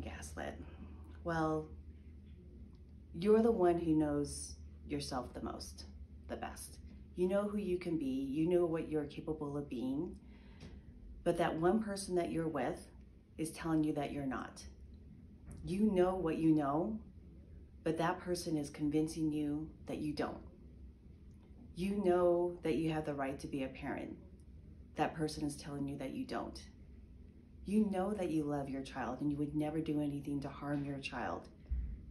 gaslit? Well, you're the one who knows yourself the most, the best. You know who you can be, you know what you're capable of being, but that one person that you're with is telling you that you're not. You know what you know, but that person is convincing you that you don't. You know that you have the right to be a parent. That person is telling you that you don't. You know that you love your child and you would never do anything to harm your child,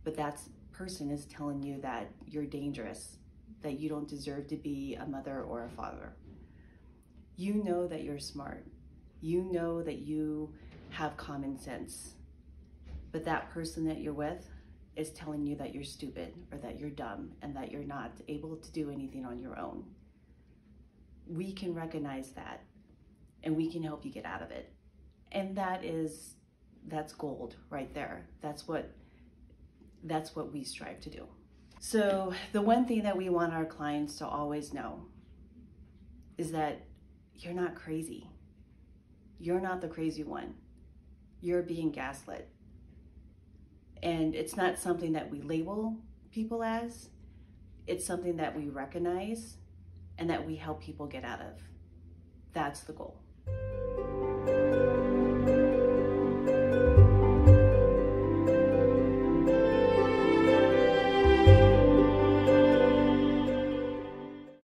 but that person is telling you that you're dangerous, that you don't deserve to be a mother or a father. You know that you're smart. You know that you have common sense, but that person that you're with is telling you that you're stupid or that you're dumb and that you're not able to do anything on your own. We can recognize that and we can help you get out of it. And that is that's gold right there. That's what that's what we strive to do. So, the one thing that we want our clients to always know is that you're not crazy. You're not the crazy one. You're being gaslit. And it's not something that we label people as, it's something that we recognize and that we help people get out of. That's the goal.